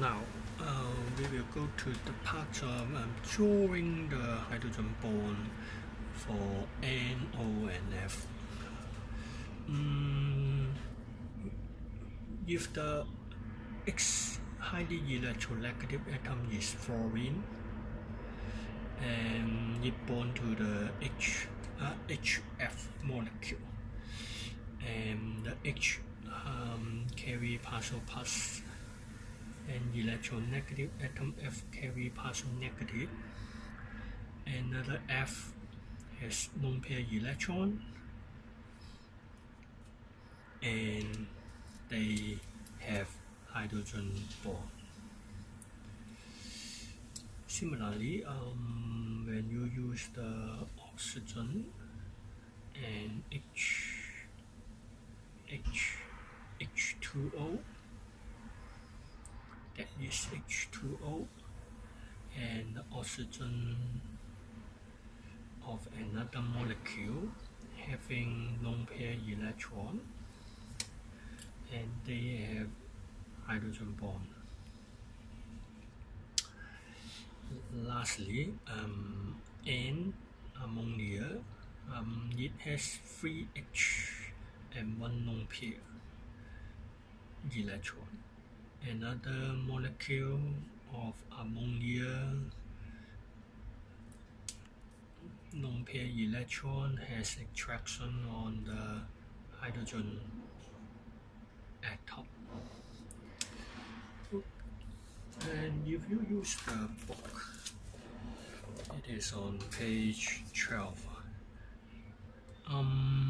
Now, uh, we will go to the part of um, drawing the hydrogen bond for NO and F. Mm, if the X highly electronegative atom is fluorine and it bond to the H, uh, HF molecule and the H um, carry partial plus and electronegative atom F carry partial negative another F has lone pair electron and they have hydrogen bond. Similarly, um, when you use the oxygen and H, H, H2O, that is H2O, and oxygen of another molecule having lone pair electron and they have hydrogen bond. Lastly, um, N ammonia, um, it has three H and one lone pair electron. Another molecule of ammonia lone pair electron has attraction on the hydrogen atom. And if you use the book, it is on page 12. Um,